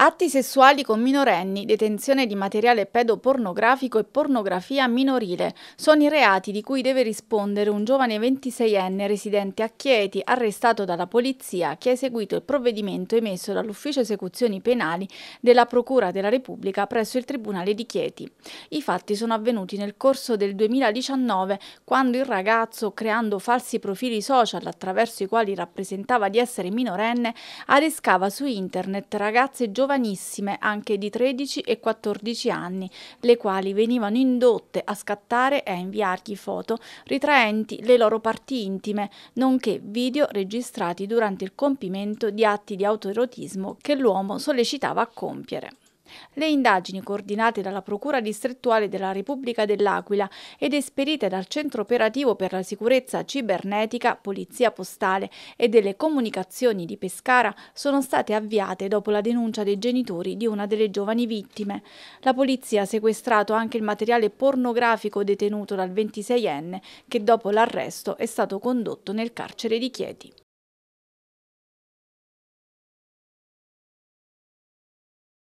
Atti sessuali con minorenni, detenzione di materiale pedopornografico e pornografia minorile sono i reati di cui deve rispondere un giovane 26enne residente a Chieti, arrestato dalla polizia che ha eseguito il provvedimento emesso dall'Ufficio Esecuzioni Penali della Procura della Repubblica presso il Tribunale di Chieti. I fatti sono avvenuti nel corso del 2019, quando il ragazzo, creando falsi profili social attraverso i quali rappresentava di essere minorenne, adescava su internet ragazze giovani giovanissime, anche di 13 e 14 anni, le quali venivano indotte a scattare e a inviargli foto ritraenti le loro parti intime, nonché video registrati durante il compimento di atti di autoerotismo che l'uomo sollecitava a compiere. Le indagini coordinate dalla Procura distrettuale della Repubblica dell'Aquila ed esperite dal Centro Operativo per la Sicurezza Cibernetica, Polizia Postale e delle Comunicazioni di Pescara sono state avviate dopo la denuncia dei genitori di una delle giovani vittime. La polizia ha sequestrato anche il materiale pornografico detenuto dal 26enne che dopo l'arresto è stato condotto nel carcere di Chieti.